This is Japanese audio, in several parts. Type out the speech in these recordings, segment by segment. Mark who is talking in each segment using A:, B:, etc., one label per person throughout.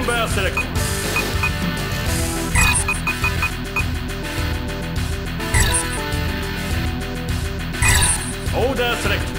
A: Inbound. Order select.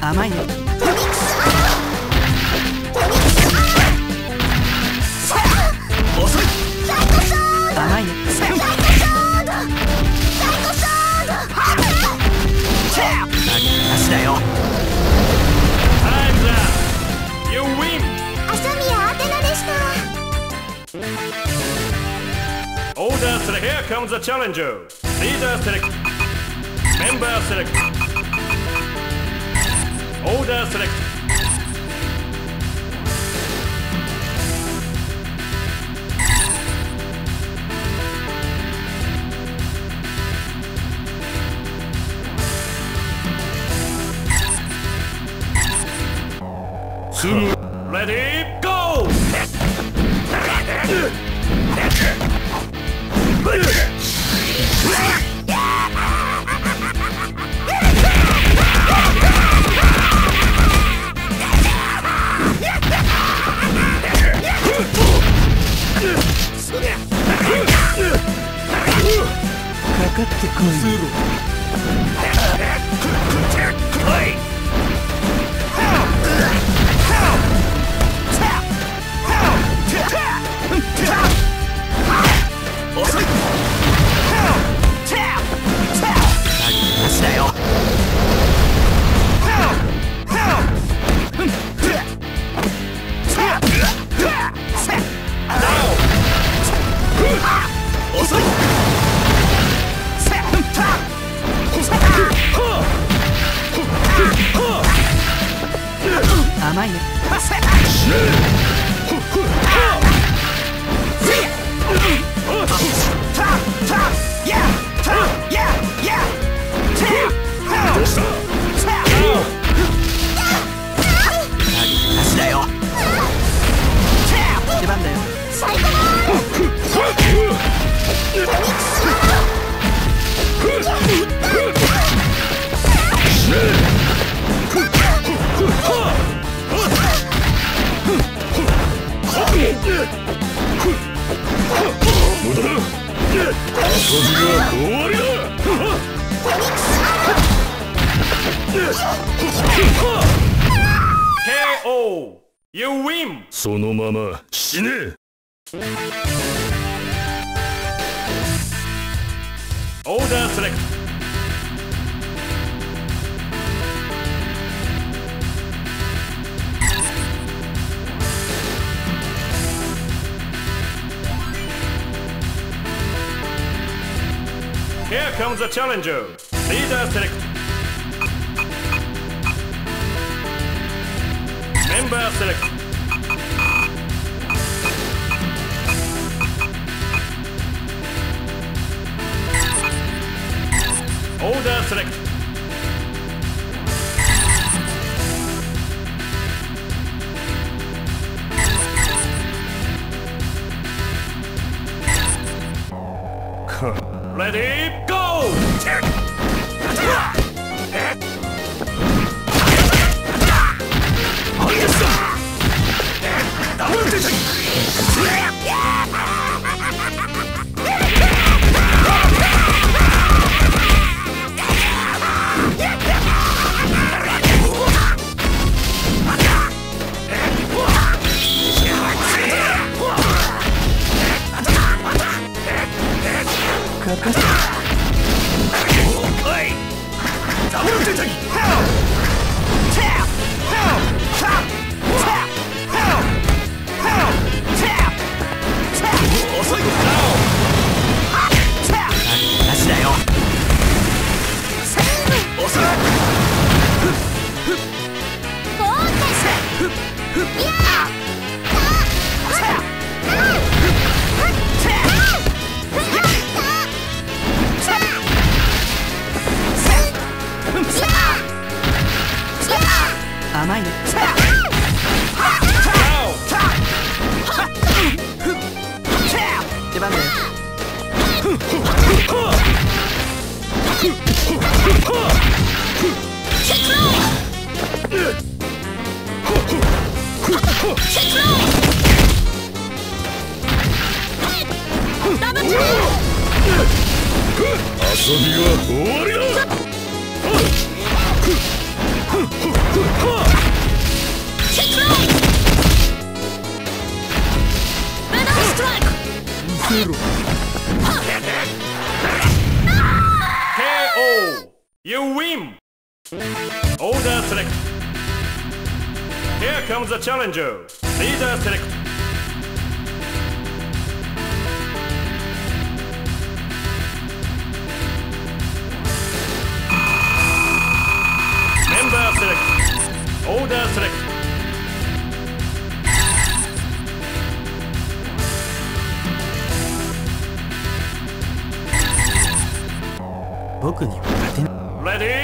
A: 甘いね。Challenger. Leader select. Member select. Order select. Ready, go!
B: 甘
C: まま死ね
A: オーダーセレクト Here comes the challenger. Leader select. Member select. Order select. Ready, KO! You win! Order select. Here comes the challenger. Leader select. Member select. Order select. Ready,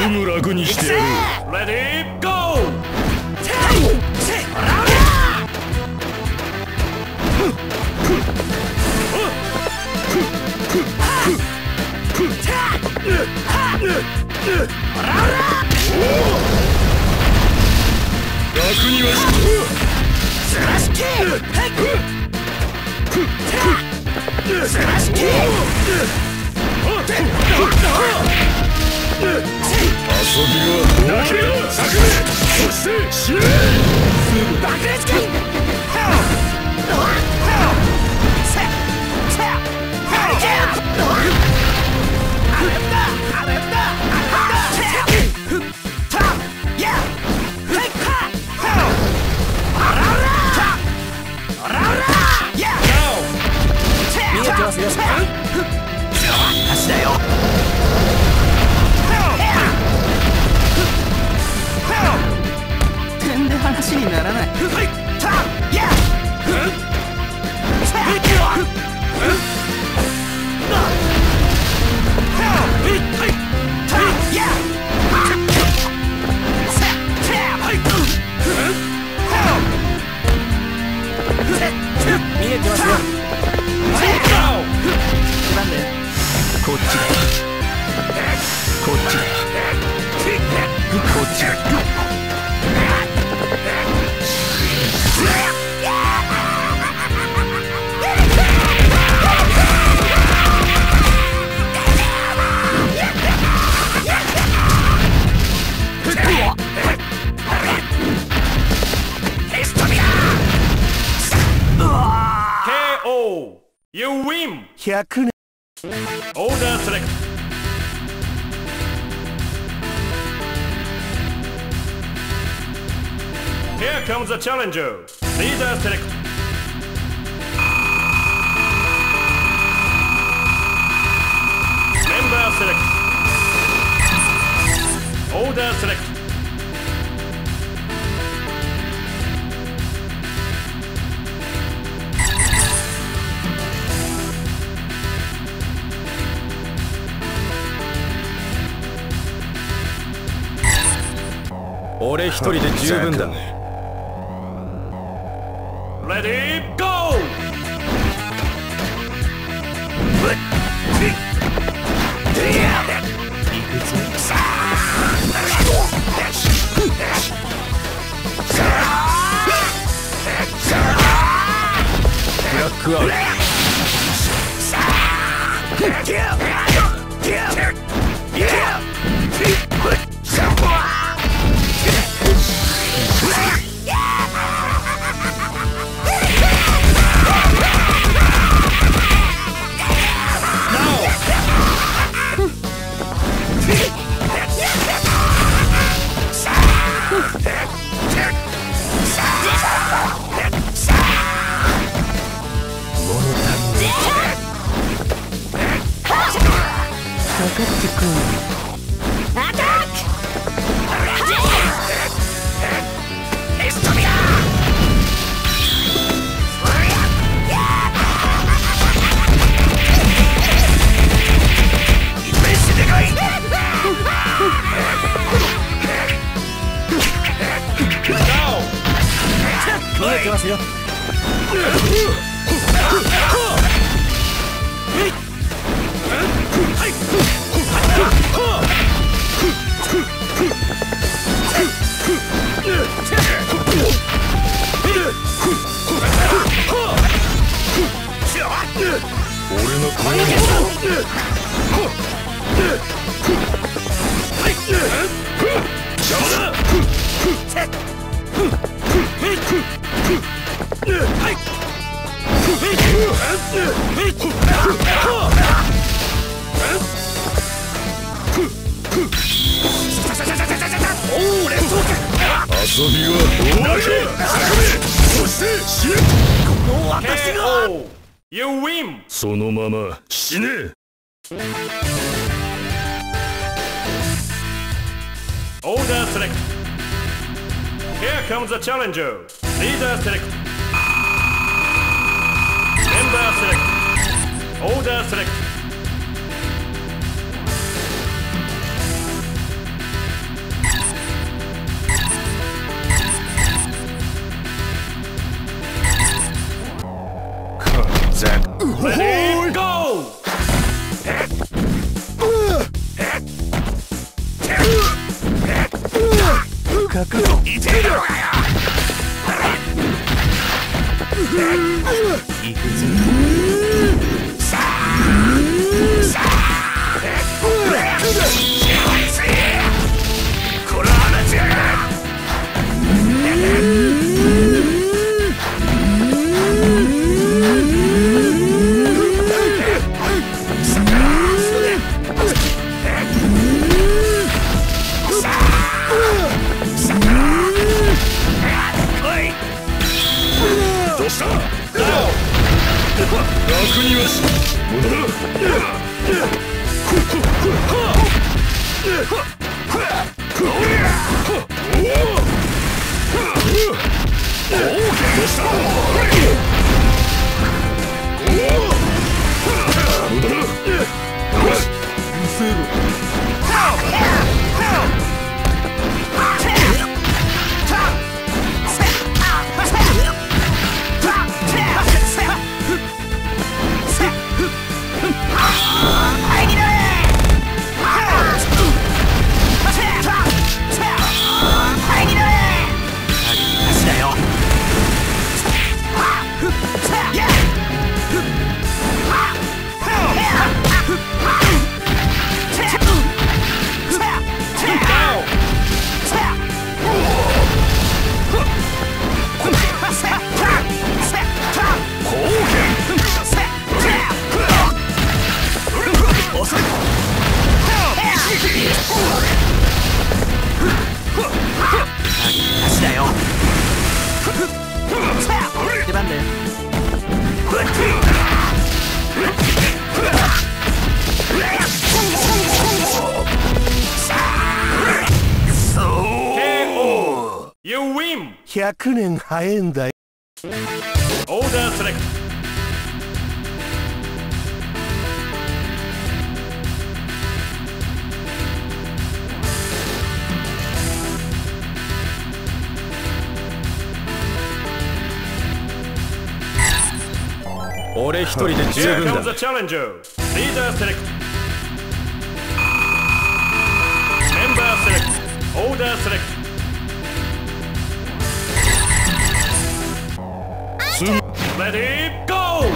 C: すぐ楽にしてやる。
D: レディーゴ楽にはしずらしきずらしきー見えてますよ私だよ
B: 話にならない。
D: 見えてますよ。
B: なんで
C: こっちだ。こっちだ。こっちだ。
D: 100年
A: Order select Here comes the challenger. Leader select Member select Order select
C: 一人で十分だ
A: Ready go
C: ックアウト
D: アタック見えてますよ
C: 遊びは終わりそして死ね
A: KO You win
C: そのまま死ね
A: Order select Here comes the challenger Leader select Member select Order select Ready
D: 覚悟いてるのかよ
C: 行くぞ
A: にはし戻る
C: だえんだよ
E: オーダーセレ
A: クト
C: 俺一人で十分だ。
A: チャレンジャーリーダーセレクト
D: メンバ
A: ー
C: セレク
D: トオーダー
A: セレクト Let it go!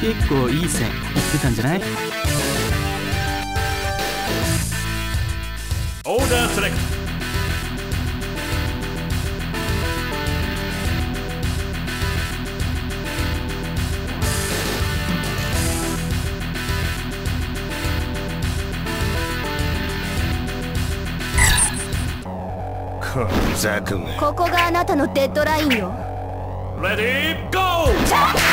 C: 結構いい線いってたんじゃない？
A: オー
E: ダーセレクト
B: ここがあなたのデッドラインよ。
A: レディーゴー